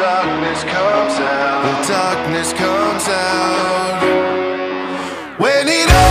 darkness comes out. The darkness comes out. When it all